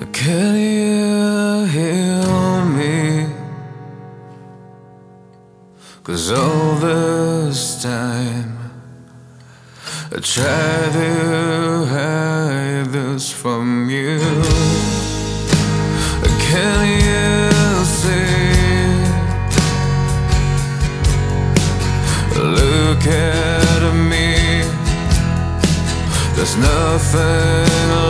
Can you hear me? Cause all this time I tried to hide this from you Can you see? Look at me There's nothing